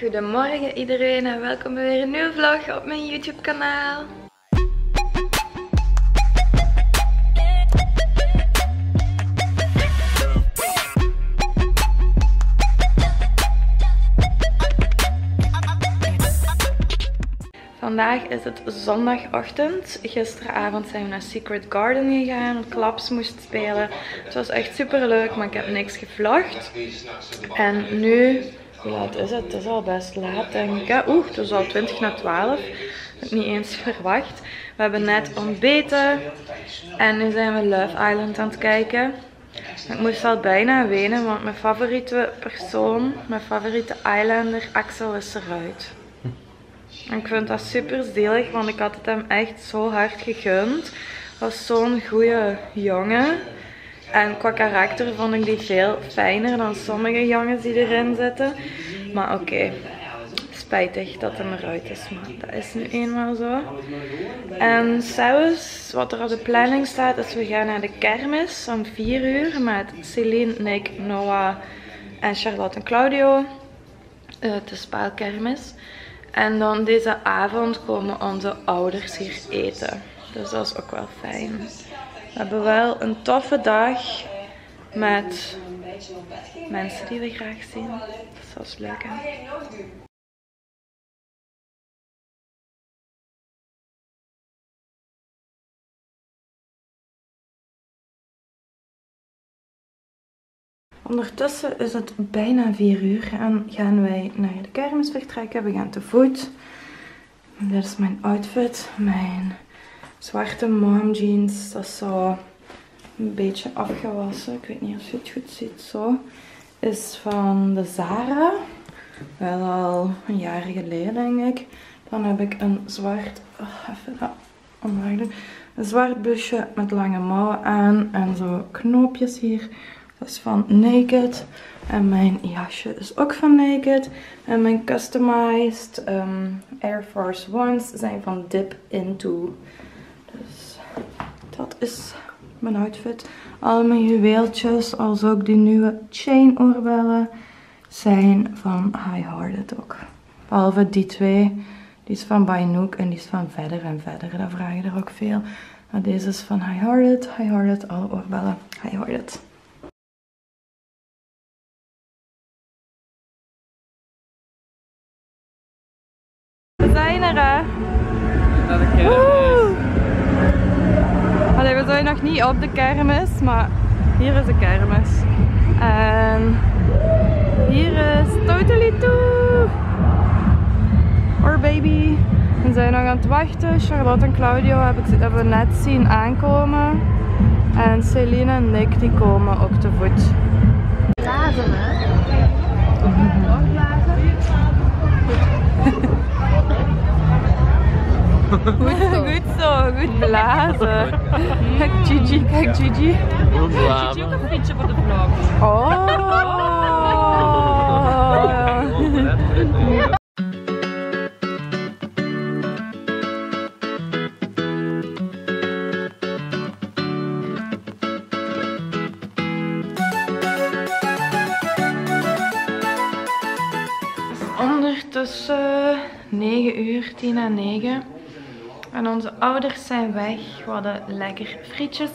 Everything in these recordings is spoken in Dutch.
Goedemorgen iedereen en welkom bij weer een nieuwe vlog op mijn YouTube kanaal. Vandaag is het zondagochtend. Gisteravond zijn we naar Secret Garden gegaan. Klaps moest spelen. Het was echt super leuk, maar ik heb niks gevlogd. En nu, hoe laat is het? Het is al best laat denk ik. Oeh, het is al 20 na 12. Ik heb niet eens verwacht. We hebben net ontbeten. En nu zijn we Love Island aan het kijken. Ik moest al bijna wenen, want mijn favoriete persoon, mijn favoriete Islander, Axel, is eruit. En ik vind dat super zielig, want ik had het hem echt zo hard gegund. Was zo'n goede jongen. En qua karakter vond ik die veel fijner dan sommige jongens die erin zitten. Maar oké, spijtig dat hij eruit is, maar dat is nu eenmaal zo. En zelfs wat er op de planning staat is we gaan naar de kermis om 4 uur met Celine, Nick, Noah en Charlotte en Claudio. Uh, de spaalkermis. En dan deze avond komen onze ouders hier eten. Dus dat is ook wel fijn. We hebben wel een toffe dag met mensen die we graag zien. Dat is leuk. Ondertussen is het bijna 4 uur en gaan wij naar de kermis vertrekken. We gaan te voet. Dit is mijn outfit. Mijn zwarte mom jeans. Dat is zo een beetje afgewassen. Ik weet niet of je het goed ziet. Zo. Is van de Zara. Wel al een jaar geleden denk ik. Dan heb ik een zwart... Oh, even dat omlaag Een zwart busje met lange mouwen aan. En zo knoopjes hier. Dat is van Naked. En mijn jasje is ook van Naked. En mijn customized um, Air Force Ones zijn van Dip Into. Is mijn outfit. Al mijn juweeltjes, als ook die nieuwe chain oorbellen, zijn van High Hearted ook. Behalve die twee. Die is van Binook en die is van Verder en Verder. Daar vragen er ook veel. Maar deze is van High Hearted. High Hearted, alle oorbellen. High Hearted. zijn er, hè? Naar de kermis. Allee, we zijn nog niet op de kermis, maar hier is de kermis. En hier is Totally Too. Or baby. We zijn nog aan het wachten. Charlotte en Claudio hebben we net zien aankomen. En Celine en Nick die komen ook te voet. Goed blazen. Kijk Gigi, kijk Gigi. Goed blazen. Gigi ook een fietsje voor de vlog. Oh. Ondertussen 9 uur, 10 na 9. En onze ouders zijn weg. We hadden lekker frietjes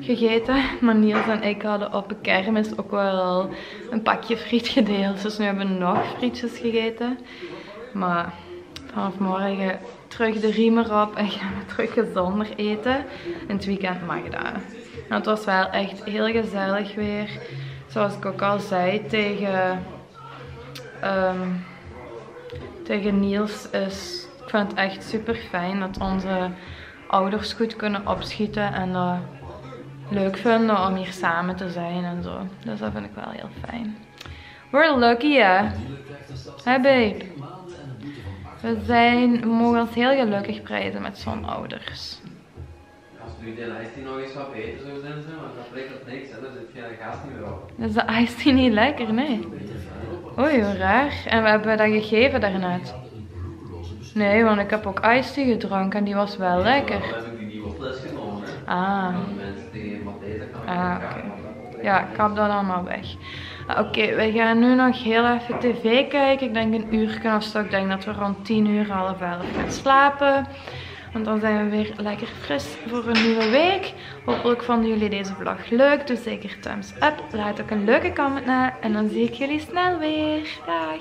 gegeten. Maar Niels en ik hadden op de kermis ook wel een pakje friet gedeeld. Dus nu hebben we nog frietjes gegeten. Maar vanaf morgen terug de riem erop en gaan we terug gezonder eten. In het weekend mag dat. En het was wel echt heel gezellig weer. Zoals ik ook al zei tegen, um, tegen Niels is vind het echt super fijn dat onze ouders goed kunnen opschieten en dat leuk vinden om hier samen te zijn en zo. Dus dat vind ik wel heel fijn. We're lucky, hè? Hè, babe? We, zijn, we mogen ons heel gelukkig prijzen met zo'n ouders. Als nu de ijs die nog eens wat eten zou zijn, want dat blijkt dat niks, hè. daar zit gas niet meer op. Is de ijs die niet lekker? Nee. Oei, hoe raar. En we hebben dat gegeven daarnet. Nee, want ik heb ook ijs tea gedronken en die was wel lekker. Dan heb ik die nieuwe fles genomen. Ah. Mensen die wat. Ah, oké. Ja, ik heb dat allemaal weg. Ah, Oké, wij gaan nu nog heel even tv kijken. Ik denk een uur of zo. Ik denk dat we rond 10 uur, half 11 gaan slapen. Want dan zijn we weer lekker fris voor een nieuwe week. Hopelijk vonden jullie deze vlog leuk. Doe zeker thumbs up. Laat ook een leuke comment na. En dan zie ik jullie snel weer. Dag!